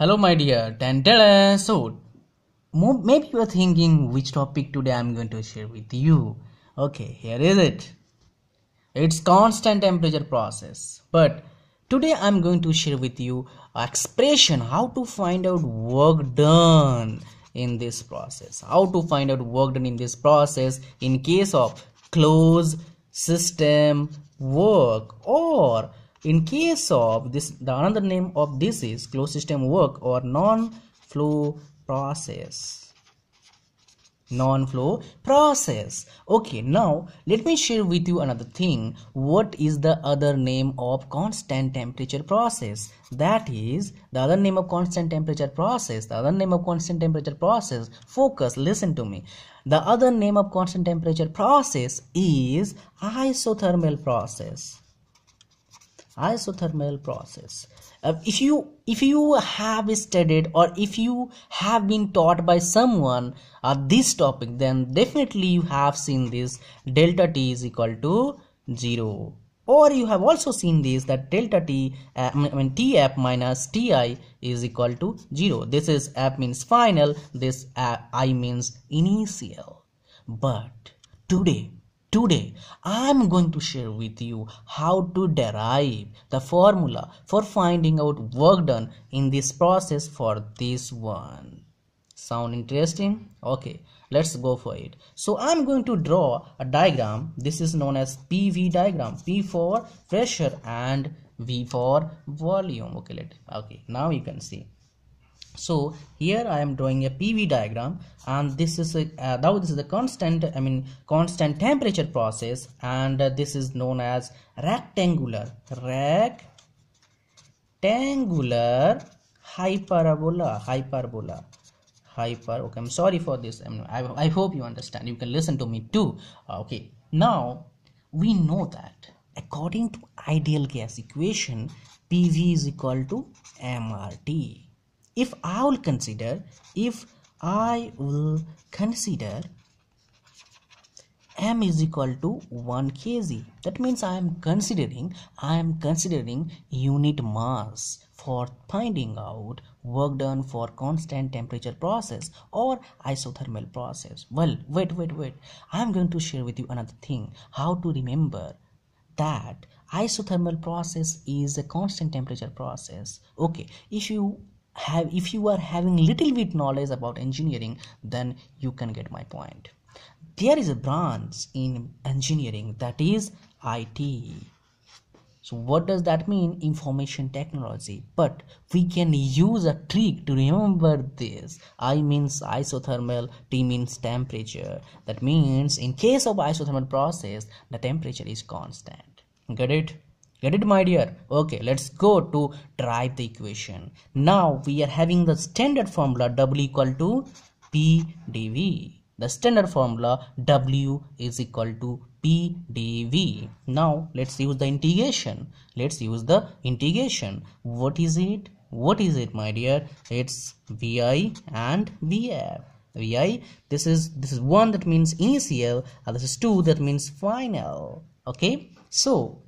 Hello, my dear. Tantala. So, maybe you are thinking which topic today I'm going to share with you. Okay, here is it. It's constant temperature process. But today I'm going to share with you expression how to find out work done in this process. How to find out work done in this process in case of closed system work or in case of this the another name of this is closed system work or non-flow process. Non-flow process. Okay now let me share with you another thing. What is the other name of constant temperature process? That is the other name of constant temperature process the other name of constant temperature process focus listen to me. The other name of constant temperature process is isothermal process isothermal process. Uh, if you if you have studied or if you have been taught by someone uh, this topic then definitely you have seen this delta t is equal to 0 or you have also seen this that delta t uh, I mean tf minus ti is equal to 0 this is f means final. This uh, i means initial. But today Today, I am going to share with you how to derive the formula for finding out work done in this process for this one. Sound interesting? Okay, let's go for it. So I'm going to draw a diagram. This is known as PV diagram. P for pressure and V for volume. Okay, let okay now you can see so here i am drawing a pv diagram and this is a uh, now this is a constant i mean constant temperature process and uh, this is known as rectangular rectangular hyperbola hyperbola hyper okay i'm sorry for this I, mean, I, I hope you understand you can listen to me too uh, okay. Now we know that according to ideal gas equation pv is equal to mrt if I will consider if I will consider m is equal to 1 kg that means I am considering I am considering unit mass for finding out work done for constant temperature process or isothermal process. Well wait wait wait. I am going to share with you another thing. How to remember that isothermal process is a constant temperature process. Okay if you have if you are having little bit knowledge about engineering then you can get my point. There is a branch in engineering that is IT so what does that mean? Information technology. But we can use a trick to remember this. I means isothermal T means temperature. That means in case of isothermal process the temperature is constant. Get it get it my dear? Okay let's go to derive the equation. Now we are having the standard formula w equal to p dv the standard formula w is equal to p dv now let's use the integration. Let's use the integration. What is it? What is it my dear? It's vi and vf vi this is this is one that means initial and this is two that means final. Okay? So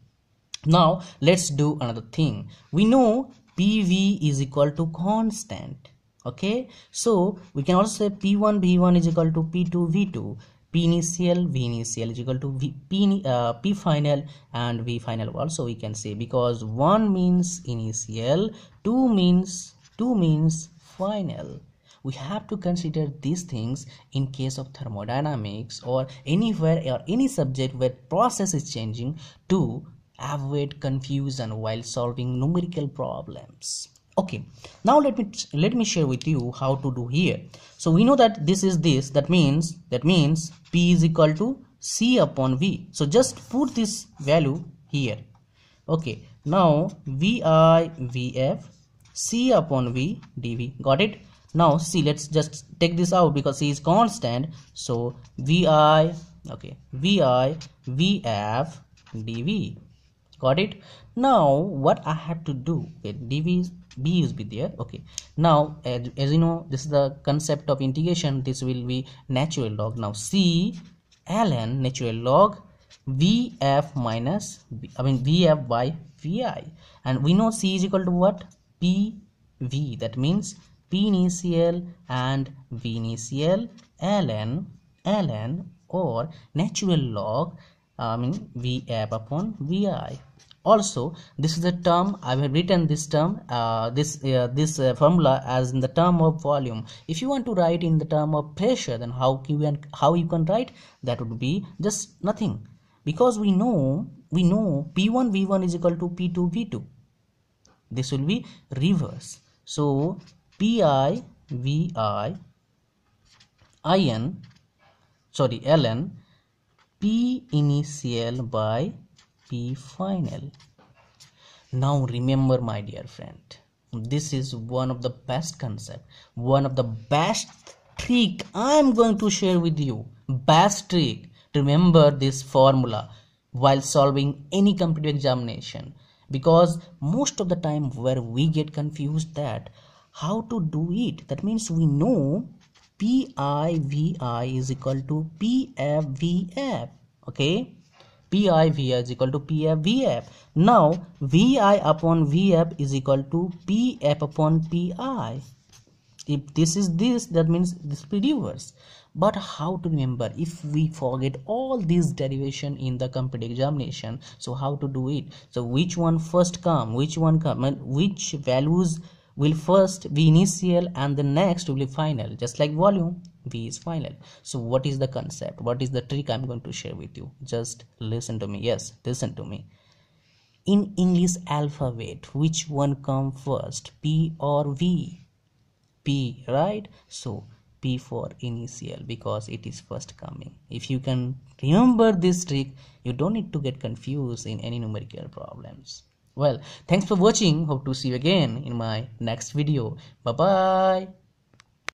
now let's do another thing. We know pv is equal to constant okay? So we can also say p1 v1 is equal to p2 v2 p initial v initial is equal to v, p, uh, p final and v final also we can say because 1 means initial 2 means 2 means final. We have to consider these things in case of thermodynamics or anywhere or any subject where process is changing to avoid confusion while solving numerical problems. Okay now let me let me share with you how to do here. So we know that this is this that means that means p is equal to c upon v. So just put this value here. Okay now vi vf c upon v dv got it? Now see let's just take this out because c is constant. So vi okay vi vf dv got it? Now what i have to do okay dv b is be there? Okay. Now as, as you know this is the concept of integration. This will be natural log. Now c ln natural log vf minus i mean vf by vi and we know c is equal to what? P v. That means p initial and v initial ln ln or natural log I mean vf upon vi also this is the term i have written this term uh, this uh, this uh, formula as in the term of volume. If you want to write in the term of pressure then how can how you can write? That would be just nothing. Because we know we know p1 v1 is equal to p2 v2 this will be reverse. So pi vi in sorry ln p initial by P final. Now remember my dear friend, this is one of the best concept, one of the best trick I am going to share with you. Best trick. Remember this formula while solving any competitive examination because most of the time where we get confused that how to do it that means we know PIVI is equal to PFVF okay? Pi vi is equal to pf vf now vi upon vf is equal to pf upon pi if this is this that means this will reverse but how to remember? If we forget all these derivation in the competitive examination so how to do it? So which one first come which one come and which values will first be initial and the next will be final just like volume v is final. So what is the concept? What is the trick i'm going to share with you? Just listen to me. Yes listen to me. In english alphabet which one come first? P or v? P right? So p for initial because it is first coming. If you can remember this trick you don't need to get confused in any numerical problems well thanks for watching. Hope to see you again in my next video. Bye bye